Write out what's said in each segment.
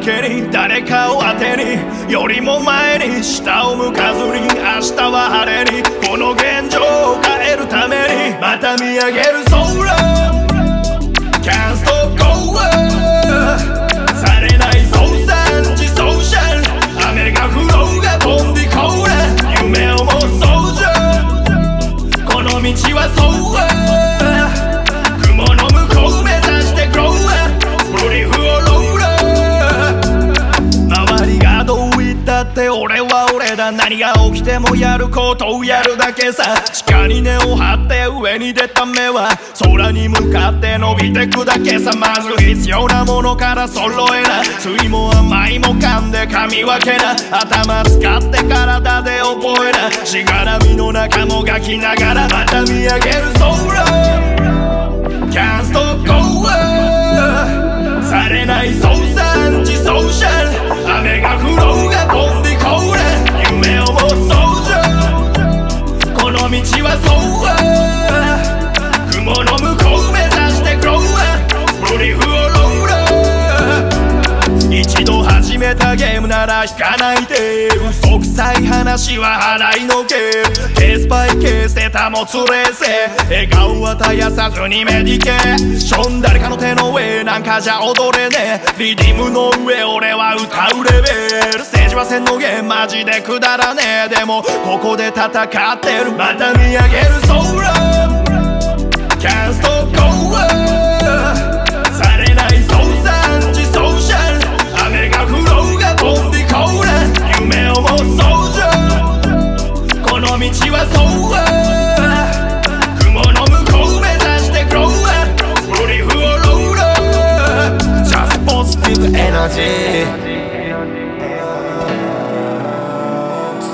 誰かを当てによりも前に下を向かずに明日は晴れにこの現状を変えるためにまた見上げる空 Can't stop going されない操作自走車雨が降ろうが飛んでこれ夢をもそうじゃこの道はそうて俺は俺だ。何が起きてもやることをやるだけさ。地下に根を張って上に出た目は。空に向かって伸びてくだけさ。まず必要なものから揃えな。酸も甘いも噛んで噛み分けな。頭使って体で覚えな。しがらみの中もがきながらまた見上げる。空なら引かないで嘘くさい話は払いのけケースバイケースで保つ冷静笑顔は絶やさずにメディケーション誰かの手の上なんかじゃ踊れねえリディムの上俺は歌うレベルステージは線の弦マジでくだらねえ。でもここで戦ってる。また見上げる空 Can't stop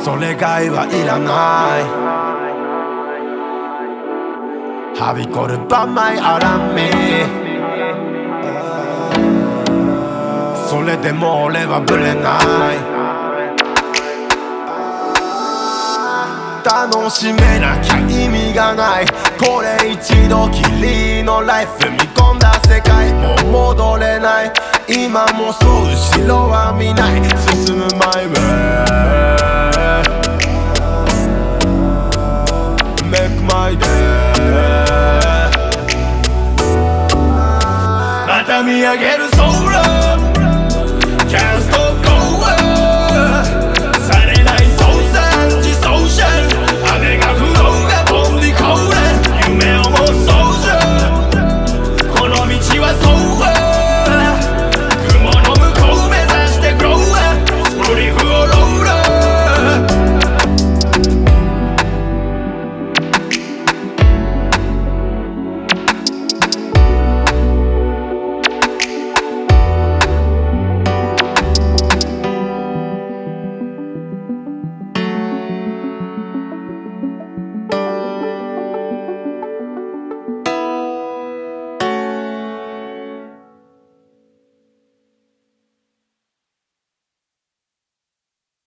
それがいはいらない。はびこるばまいあらみそれでも俺はぶれない。楽しめなきゃ意味がない。これ一度きりのライフ踏み込んだ世界もう戻れない。今もそう後ろは見ない。進む Minha guerra